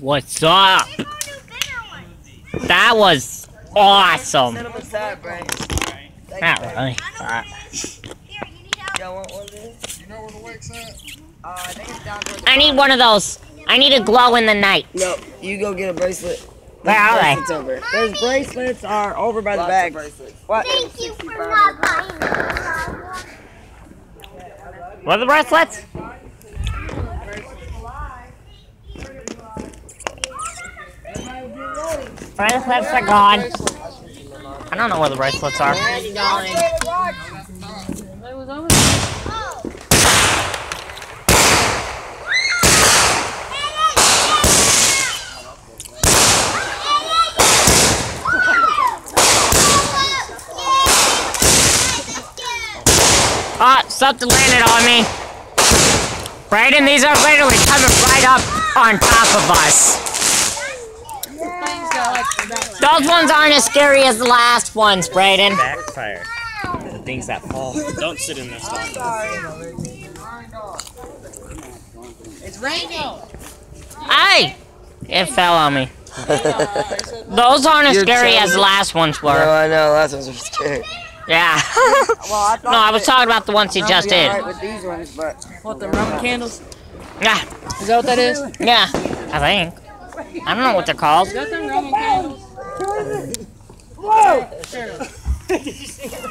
What's up? That was awesome. Set up aside, Not really. but- Y'all want one of these? You know where the lake's at? Uh, I think it's down towards the I need one of those. I need a glow in the night. No, you go get a bracelet. Where are they? Over. Those bracelets are over by the Lots bag. bracelets. What? Thank you for not buying What are the bracelets? Bracelets are gone. I don't know where the bracelets are. Ah, something landed on me. Brayden, these are literally coming right up on top of us. Those ones aren't as scary as the last ones, Brayden. Backfire. The things that fall. Don't sit in this one. It's raining. Hey! It fell on me. Those aren't as You're scary as the last ones No, were. I know. Last ones are scary. Yeah. Well, I no, I was talking about the ones he just did. Right with these ones, but What, the Roman candles? Yeah, Is that what that is? yeah. I think. I don't know what they're called. Is that the Roman candles? Is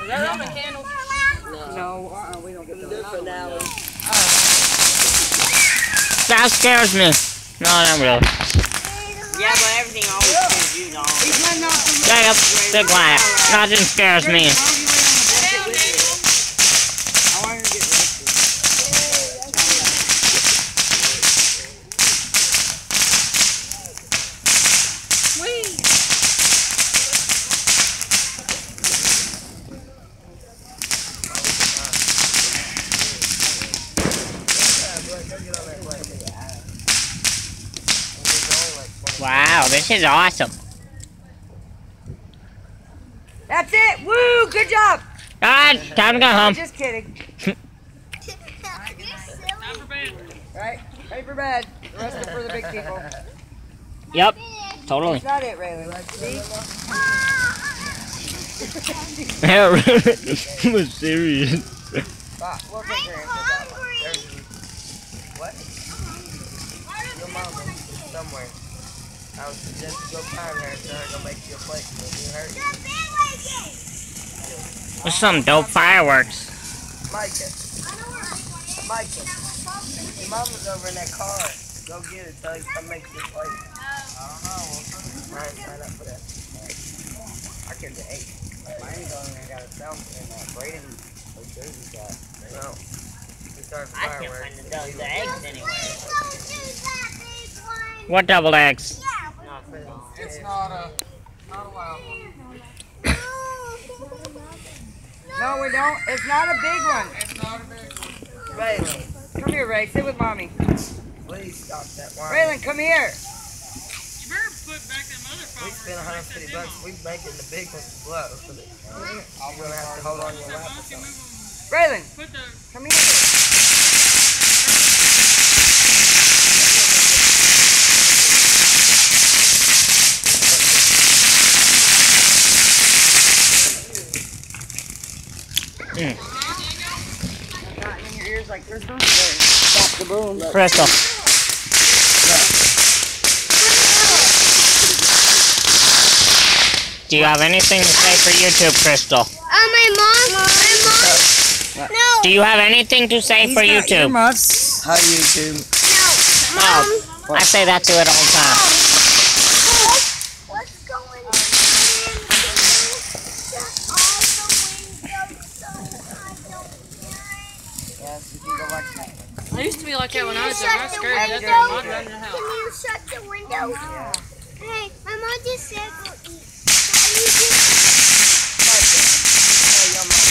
that Roman candles? no, we don't get those. for now. That scares me. No, not really. Yeah, but everything always scares you, dog. He's letting off the Yeah, big laugh. Nothing scares me. I want him to get rescued. Wow, this is awesome. That's it! Woo! Good job! God, time to go home. Just kidding. You're Right? Ready for bed. The rest are for the big people. Yep, totally. That's not it, Raylan. See? Yeah, I'm serious. We'll take her answer that What? Your mom is somewhere. I would suggest you go find her and tell her to go make you a plate when you hurt. There's some dope fireworks. Micah. Micah. Your mama's over in that car. Go get it. Tell to come make you a plate. I don't know. Sign up for that. I can do eight. Mine's only got a cell and Braden or Jersey got. No. We start fireworks. eggs anywhere. What double eggs? It's not a, not allowed. No, we don't. It's not a big one. It's not a big one. Raylan. Come here, Ray. Sit with mommy. Please stop that wine. Raylan, come here. You better put back them other We spent 150 bucks. We making the big ones blow. I'm gonna have to hold on to your lap. Raylan, come here. Not in your ears like Crystal. There. Stop the boom. Crystal. Do you have anything to say for YouTube, Crystal? Uh, my mom, my mom, no, Do you have anything to say for YouTube? Hi, YouTube. no, Oh, mom. I say that to it all the time. What's going on? Shut all the windows so I don't hear it. Yes, you can go watch that. I used to be like that when I was Can young. I was scared to death window? of mud running the house. Can you shut the window? Hey, my mom just said go eat. Can you just Hey, your mom.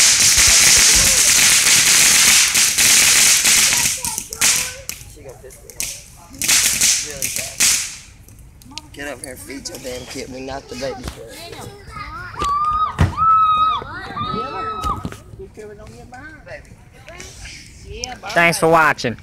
She got this one. Really fast. Get up here, feed your damn kid. We not the baby first. Thanks for watching.